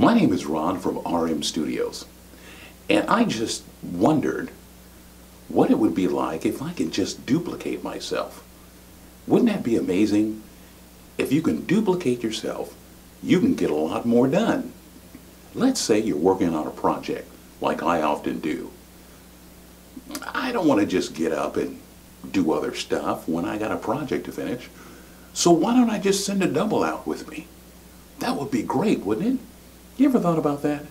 My name is Ron from RM Studios, and I just wondered what it would be like if I could just duplicate myself. Wouldn't that be amazing? If you can duplicate yourself, you can get a lot more done. Let's say you're working on a project, like I often do. I don't want to just get up and do other stuff when I got a project to finish. So why don't I just send a double out with me? That would be great, wouldn't it? You ever thought about that?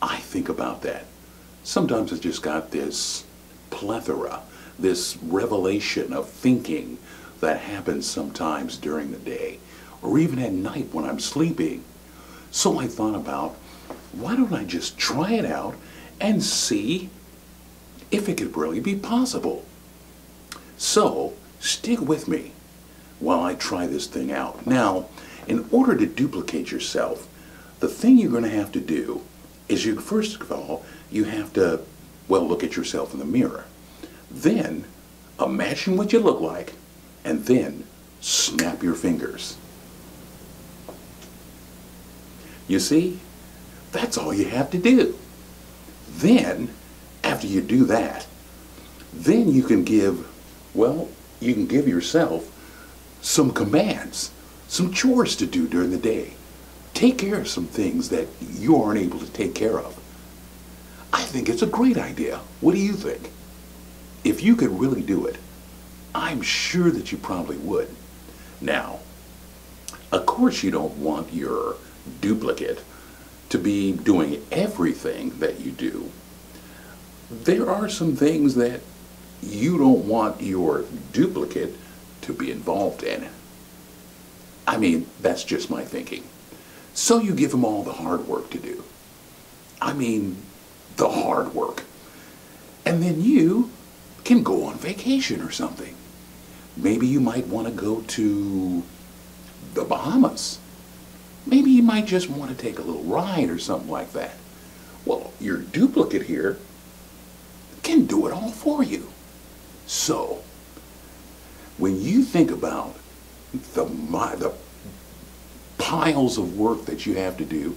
I think about that. Sometimes it's just got this plethora, this revelation of thinking that happens sometimes during the day or even at night when I'm sleeping. So I thought about, why don't I just try it out and see if it could really be possible? So stick with me while I try this thing out. Now, in order to duplicate yourself, the thing you're going to have to do is you first of all, you have to, well, look at yourself in the mirror. Then, imagine what you look like, and then snap your fingers. You see, that's all you have to do. Then, after you do that, then you can give, well, you can give yourself some commands, some chores to do during the day. Take care of some things that you aren't able to take care of. I think it's a great idea. What do you think? If you could really do it, I'm sure that you probably would. Now, of course you don't want your duplicate to be doing everything that you do. There are some things that you don't want your duplicate to be involved in. I mean, that's just my thinking. So you give them all the hard work to do. I mean, the hard work. And then you can go on vacation or something. Maybe you might want to go to the Bahamas. Maybe you might just want to take a little ride or something like that. Well, your duplicate here can do it all for you. So, when you think about the, the piles of work that you have to do,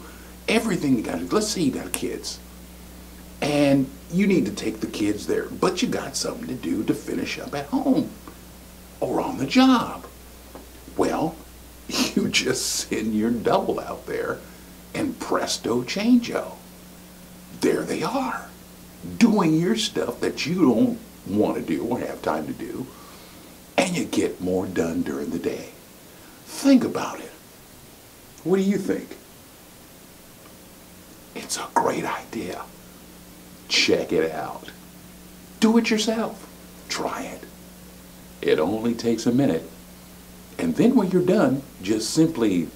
everything you got to do, let's say you got kids, and you need to take the kids there, but you got something to do to finish up at home or on the job. Well, you just send your double out there and presto changeo. There they are, doing your stuff that you don't want to do or have time to do, and you get more done during the day. Think about it. What do you think? It's a great idea. Check it out. Do it yourself. Try it. It only takes a minute. And then when you're done, just simply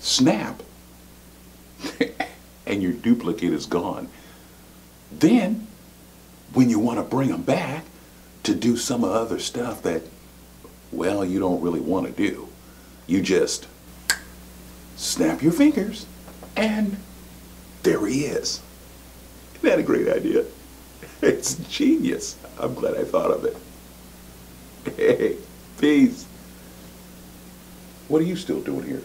snap and your duplicate is gone. Then, when you want to bring them back to do some other stuff that, well, you don't really want to do, you just snap your fingers and there he is. Isn't that a great idea? It's genius. I'm glad I thought of it. Hey, peace. What are you still doing here?